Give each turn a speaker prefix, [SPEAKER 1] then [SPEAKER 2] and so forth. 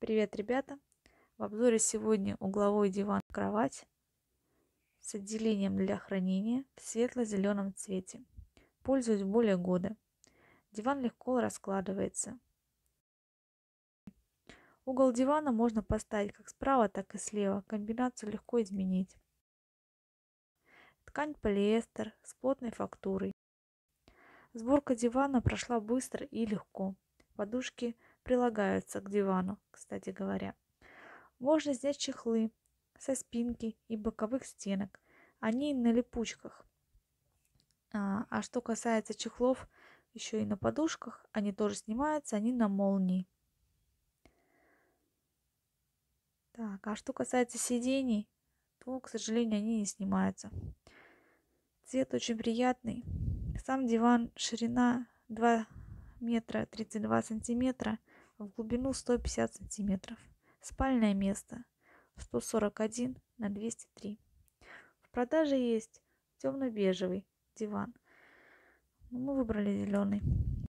[SPEAKER 1] Привет, ребята! В обзоре сегодня угловой диван-кровать с отделением для хранения в светло-зеленом цвете. Пользуюсь более года. Диван легко раскладывается. Угол дивана можно поставить как справа, так и слева. Комбинацию легко изменить. Ткань полиэстер с плотной фактурой. Сборка дивана прошла быстро и легко. Подушки прилагаются к дивану, кстати говоря. Можно снять чехлы со спинки и боковых стенок. Они на липучках. А, а что касается чехлов, еще и на подушках, они тоже снимаются, они на молнии. Так, а что касается сидений, то, к сожалению, они не снимаются. Цвет очень приятный. Сам диван ширина 2 метра 32 сантиметра, в глубину 150 сантиметров. Спальное место 141 на 203. В продаже есть темно-бежевый диван. Мы выбрали зеленый.